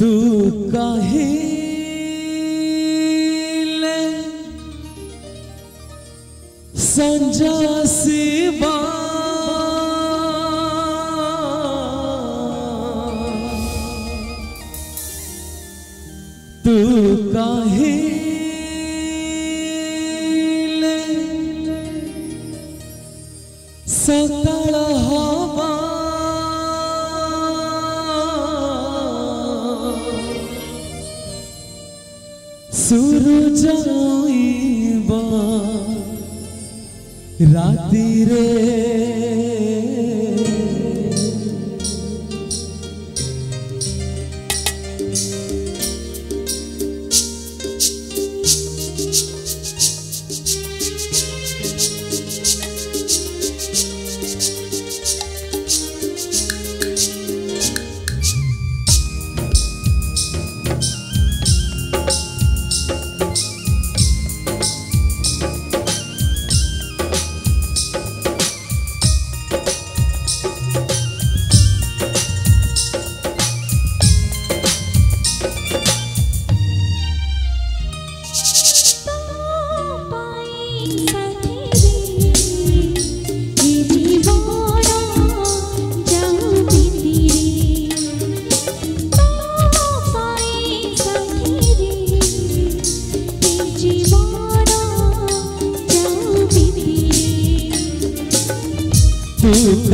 तू काहे संजा सिवा सूरज राती रे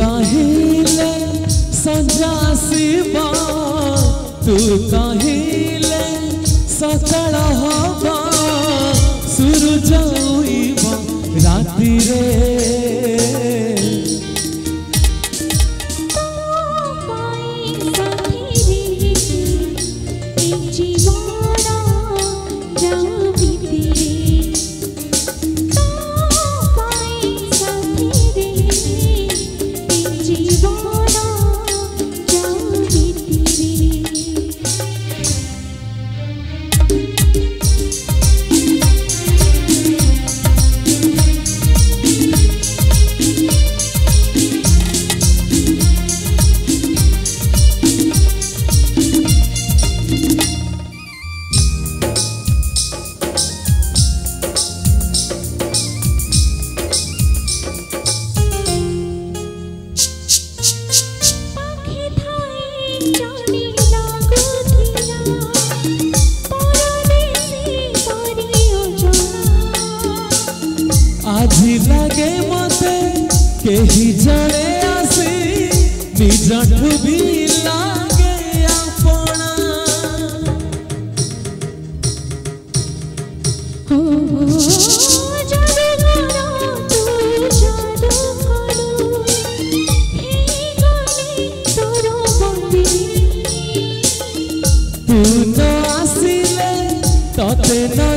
काहिले सजा सिवा तू काहिले सकळ हवा सुरु रे ଆଜି ଲାଗେ ମତେ କେହି ଜଣେ ଆସି ନିଜଠୁ ବି ଲାଗେ ଆପଣା ତୁ ନ ଆସିଲେ ତତେ ନ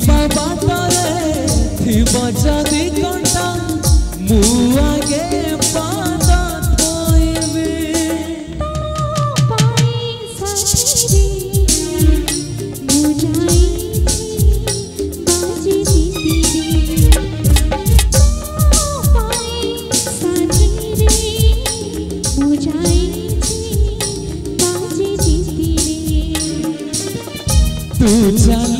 ଯିବା ବାଟରେ ଥିବ ଯଦି କଣ୍ଟା ମୁଁ ଆଗେ ପାଦ ଥୋଇବି तू चल